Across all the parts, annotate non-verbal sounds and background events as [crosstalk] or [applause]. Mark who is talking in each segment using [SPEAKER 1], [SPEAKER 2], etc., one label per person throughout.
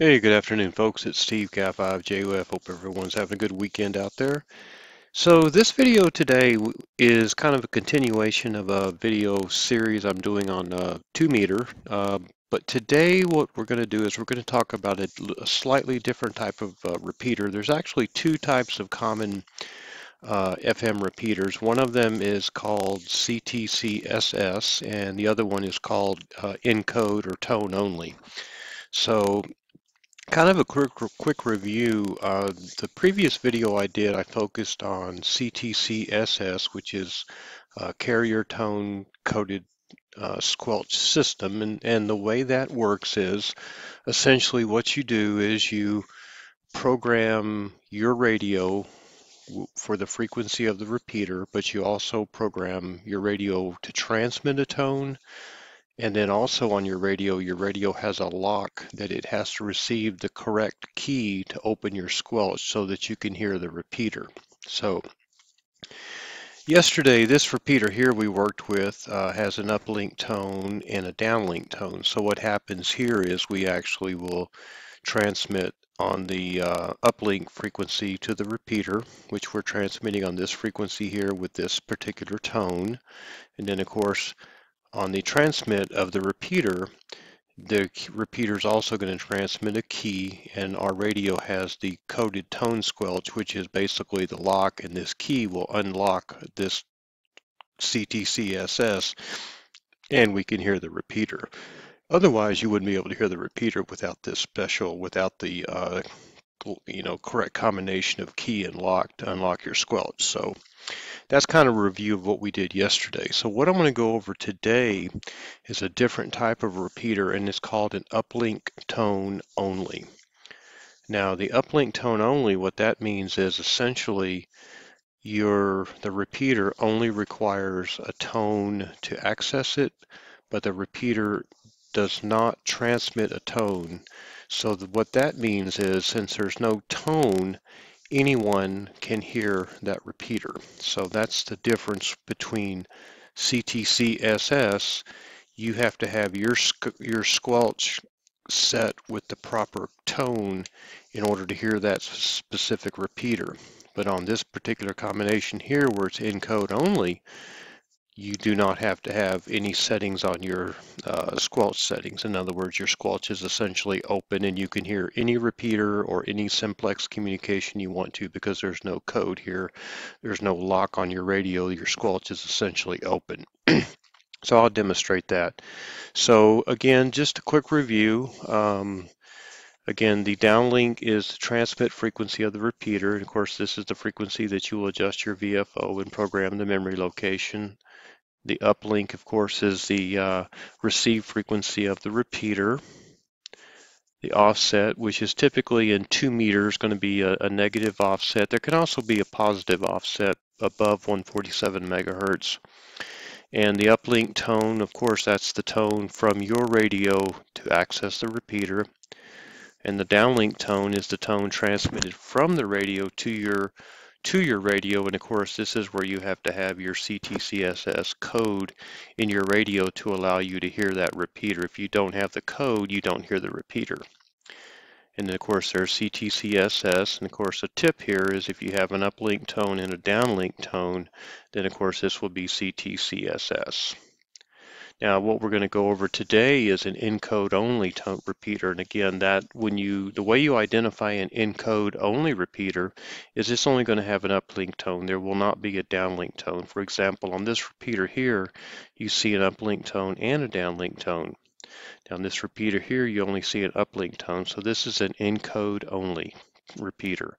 [SPEAKER 1] Hey, good afternoon, folks. It's Steve KI5JUF. Hope everyone's having a good weekend out there. So this video today is kind of a continuation of a video series I'm doing on uh, 2 meter. Uh, but today what we're going to do is we're going to talk about a, a slightly different type of uh, repeater. There's actually two types of common uh, FM repeaters. One of them is called CTCSS and the other one is called uh, encode or tone only. So Kind of a quick, quick review. Uh, the previous video I did, I focused on CTCSS, which is a carrier tone coded uh, squelch system. And, and the way that works is essentially what you do is you program your radio for the frequency of the repeater, but you also program your radio to transmit a tone and then also on your radio, your radio has a lock that it has to receive the correct key to open your squelch so that you can hear the repeater. So yesterday, this repeater here we worked with uh, has an uplink tone and a downlink tone. So what happens here is we actually will transmit on the uh, uplink frequency to the repeater, which we're transmitting on this frequency here with this particular tone. And then of course, on the transmit of the repeater, the repeater is also going to transmit a key and our radio has the coded tone squelch which is basically the lock and this key will unlock this CTCSS and we can hear the repeater. Otherwise you wouldn't be able to hear the repeater without this special, without the uh, you know correct combination of key and lock to unlock your squelch. So that's kind of a review of what we did yesterday. So what I'm going to go over today is a different type of repeater and it's called an uplink tone only. Now the uplink tone only, what that means is essentially your the repeater only requires a tone to access it, but the repeater does not transmit a tone. So the, what that means is since there's no tone, anyone can hear that repeater. So that's the difference between CTCSS. You have to have your, your squelch set with the proper tone in order to hear that specific repeater. But on this particular combination here where it's encode only, you do not have to have any settings on your uh, squelch settings. In other words, your squelch is essentially open and you can hear any repeater or any simplex communication you want to because there's no code here. There's no lock on your radio. Your squelch is essentially open. [clears throat] so I'll demonstrate that. So again, just a quick review. Um, Again, the downlink is the transmit frequency of the repeater. And of course, this is the frequency that you will adjust your VFO and program the memory location. The uplink, of course, is the uh, receive frequency of the repeater. The offset, which is typically in two meters, going to be a, a negative offset. There can also be a positive offset above 147 megahertz. And the uplink tone, of course, that's the tone from your radio to access the repeater. And the downlink tone is the tone transmitted from the radio to your to your radio. And of course, this is where you have to have your CTCSS code in your radio to allow you to hear that repeater. If you don't have the code, you don't hear the repeater. And of course there's CTCSS, and of course the tip here is if you have an uplink tone and a downlink tone, then of course this will be CTCSS. Now what we're going to go over today is an encode only tone repeater. And again, that when you, the way you identify an encode only repeater is it's only going to have an uplink tone. There will not be a downlink tone. For example, on this repeater here, you see an uplink tone and a downlink tone. Now on this repeater here, you only see an uplink tone. So this is an encode only repeater.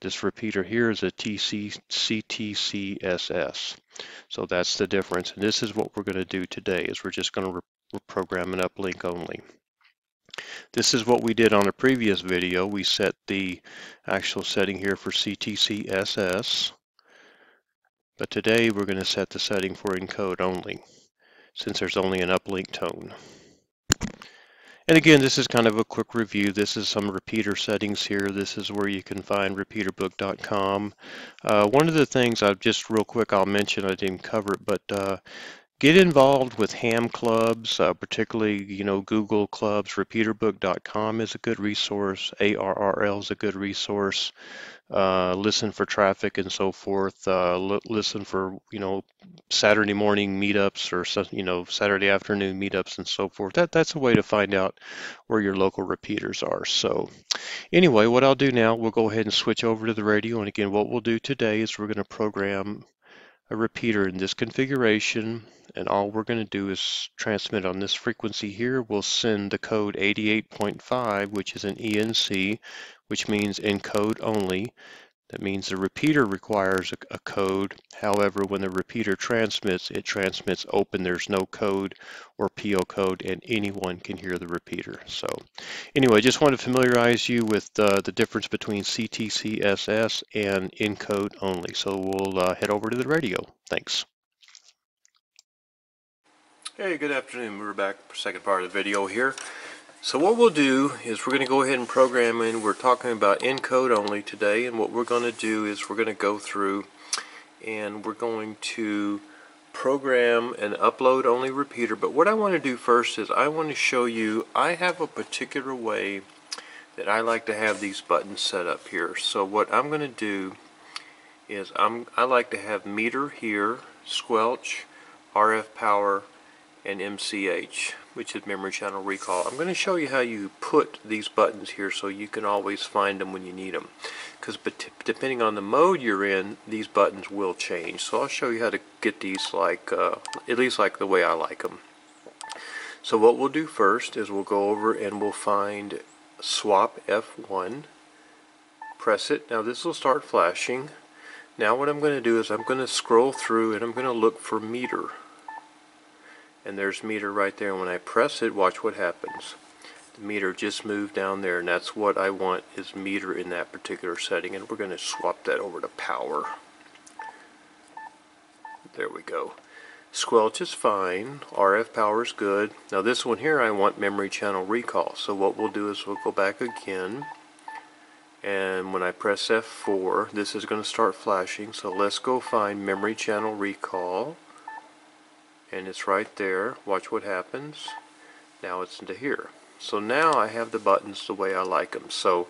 [SPEAKER 1] This repeater here is a TC, CTCSS. So that's the difference. And this is what we're going to do today is we're just going to program an uplink only. This is what we did on a previous video. We set the actual setting here for CTCSS. But today we're going to set the setting for encode only since there's only an uplink tone. And again, this is kind of a quick review. This is some repeater settings here. This is where you can find repeaterbook.com. Uh, one of the things I've just real quick I'll mention, I didn't cover it, but uh, get involved with ham clubs, uh, particularly, you know, Google clubs. Repeaterbook.com is a good resource. ARRL is a good resource. Uh, listen for traffic and so forth. Uh, listen for, you know, Saturday morning meetups or, you know, Saturday afternoon meetups and so forth. That, that's a way to find out where your local repeaters are. So anyway, what I'll do now, we'll go ahead and switch over to the radio. And again, what we'll do today is we're going to program a repeater in this configuration and all we're going to do is transmit on this frequency here. We'll send the code 88.5 which is an ENC which means encode only. That means the repeater requires a, a, code. However, when the repeater transmits, it transmits open. There's no code or PO code, and anyone can hear the repeater. So anyway, just want to familiarize you with uh, the difference between CTCSS and encode only. So we'll uh, head over to the radio. Thanks. Hey, good afternoon. We're back for second part of the video here. So what we'll do is we're going to go ahead and program in. We're talking about encode only today and what we're going to do is we're going to go through and we're going to program an upload only repeater. But what I want to do first is I want to show you I have a particular way that I like to have these buttons set up here. So what I'm going to do is I'm I like to have meter here squelch RF power and MCH which is memory channel recall. I'm going to show you how you put these buttons here so you can always find them when you need them. Because depending on the mode you're in, these buttons will change. So I'll show you how to get these like, uh, at least like the way I like them. So what we'll do first is we'll go over and we'll find swap F1, press it. Now this will start flashing. Now what I'm going to do is I'm going to scroll through and I'm going to look for meter and there's meter right there. And when I press it watch what happens. The meter just moved down there and that's what I want is meter in that particular setting. And we're going to swap that over to power. There we go. Squelch is fine. RF power is good. Now this one here I want memory channel recall. So what we'll do is we'll go back again. And when I press F4 this is going to start flashing. So let's go find memory channel recall and it's right there. Watch what happens. Now it's into here. So now I have the buttons the way I like them so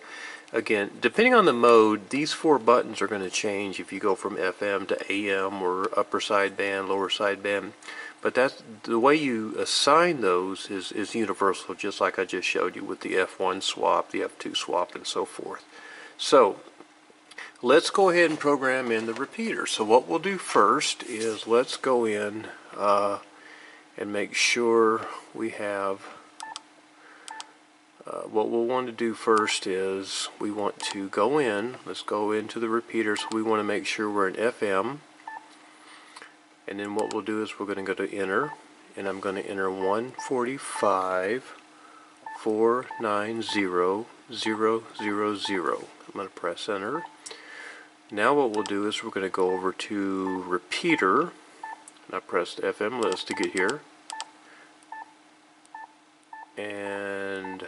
[SPEAKER 1] again depending on the mode these four buttons are going to change if you go from FM to AM or upper sideband lower sideband. But that's the way you assign those is, is universal just like I just showed you with the F1 swap the F2 swap and so forth. So let's go ahead and program in the repeater. So what we'll do first is let's go in uh, and make sure we have uh, what we'll want to do first is we want to go in let's go into the repeater. So we want to make sure we're in FM and then what we'll do is we're going to go to enter and I'm going to enter 145 490 000 I'm going to press enter. Now what we'll do is we're going to go over to repeater I pressed FM list to get here. And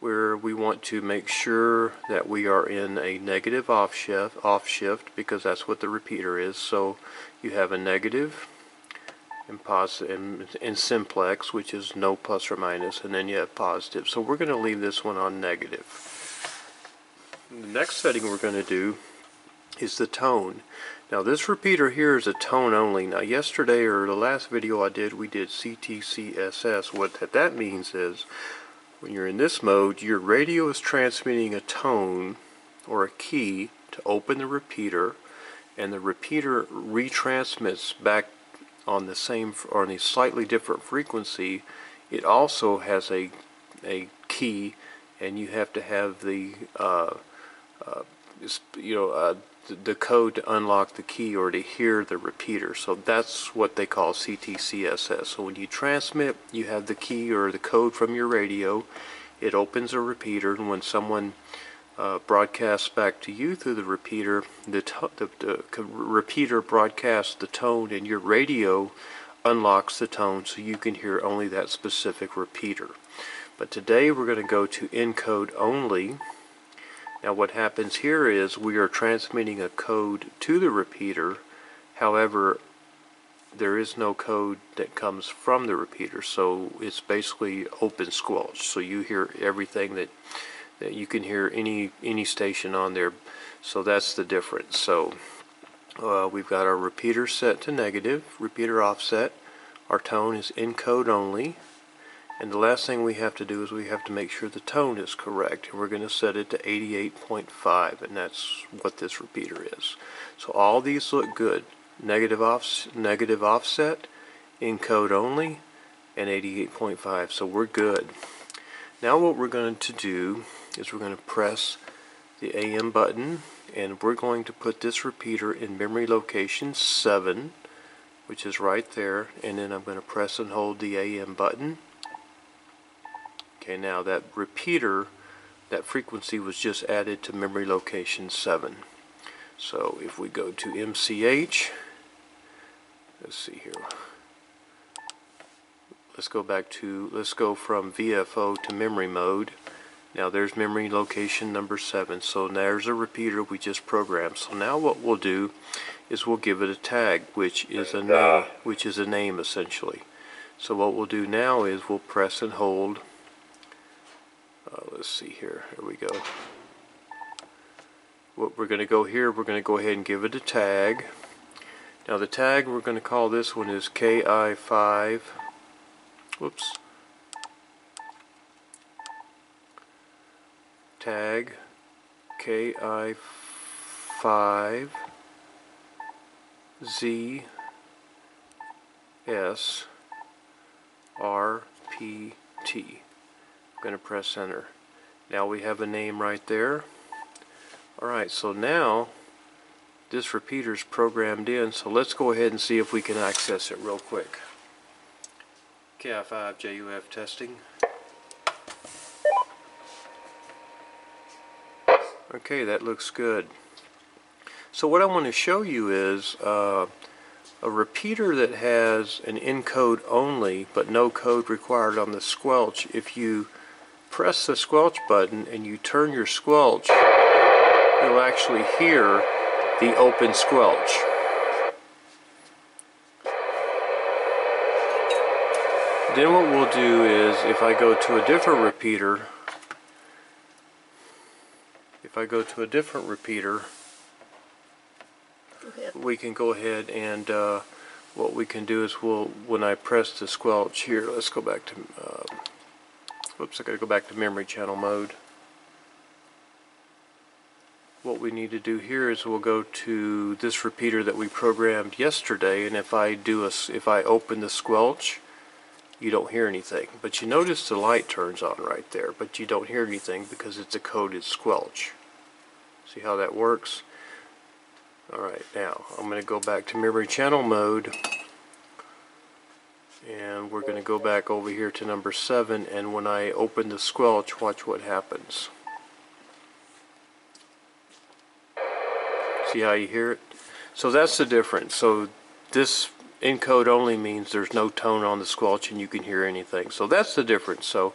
[SPEAKER 1] where we want to make sure that we are in a negative off shift, off shift because that's what the repeater is. So you have a negative and positive in simplex, which is no plus or minus, and then you have positive. So we're going to leave this one on negative. The next setting we're going to do is the tone. Now this repeater here is a tone only. Now yesterday or the last video I did we did CTCSS. What that means is when you're in this mode your radio is transmitting a tone or a key to open the repeater and the repeater retransmits back on the same or on a slightly different frequency. It also has a a key and you have to have the uh, you know uh, the code to unlock the key or to hear the repeater. So that's what they call CTCSS. So when you transmit, you have the key or the code from your radio. It opens a repeater, and when someone uh, broadcasts back to you through the repeater, the, the, the repeater broadcasts the tone, and your radio unlocks the tone so you can hear only that specific repeater. But today we're going to go to encode only now what happens here is we are transmitting a code to the repeater. However, there is no code that comes from the repeater, so it's basically open squelch. So you hear everything that, that you can hear any any station on there. So that's the difference. So uh, we've got our repeater set to negative, repeater offset. Our tone is encode only. And the last thing we have to do is we have to make sure the tone is correct. And we're going to set it to 88.5, and that's what this repeater is. So all these look good. Negative, off, negative offset, encode only, and 88.5. So we're good. Now what we're going to do is we're going to press the AM button, and we're going to put this repeater in memory location 7, which is right there, and then I'm going to press and hold the AM button Okay, now that repeater, that frequency was just added to memory location 7. So if we go to MCH, let's see here. Let's go back to, let's go from VFO to memory mode. Now there's memory location number 7. So there's a repeater we just programmed. So now what we'll do is we'll give it a tag, which is a name, which is a name essentially. So what we'll do now is we'll press and hold let's see here. Here we go. What we're going to go here, we're going to go ahead and give it a tag. Now the tag we're going to call this one is KI5. Whoops. Tag KI5 Z S R P T. I'm going to press enter. Now we have a name right there. Alright, so now this repeater is programmed in, so let's go ahead and see if we can access it real quick. KI5 JUF testing. Okay, that looks good. So what I want to show you is uh, a repeater that has an encode only but no code required on the squelch. If you press the squelch button and you turn your squelch, you'll actually hear the open squelch. Then what we'll do is, if I go to a different repeater, if I go to a different repeater, we can go ahead and uh, what we can do is we'll, when I press the squelch here, let's go back to uh, Whoops, I gotta go back to memory channel mode. What we need to do here is we'll go to this repeater that we programmed yesterday and if I do a, if I open the squelch you don't hear anything. But you notice the light turns on right there, but you don't hear anything because it's a coded squelch. See how that works? Alright, now I'm going to go back to memory channel mode and we're going to go back over here to number 7 and when I open the squelch watch what happens. See how you hear it? So that's the difference. So this encode only means there's no tone on the squelch and you can hear anything. So that's the difference. So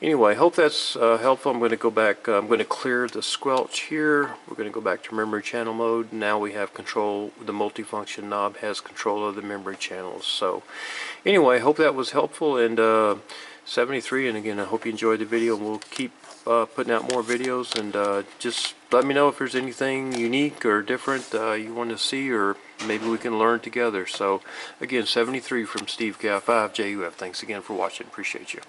[SPEAKER 1] anyway hope that's uh, helpful. I'm going to go back uh, I'm going to clear the squelch here. We're going to go back to memory channel mode. Now we have control the multifunction knob has control of the memory channels. So anyway hope that was helpful and uh, 73 and again I hope you enjoyed the video and we'll keep uh, putting out more videos. And uh, just let me know if there's anything unique or different uh, you want to see or maybe we can learn together. So again 73 from Steve KI5 JUF thanks again for watching. Appreciate you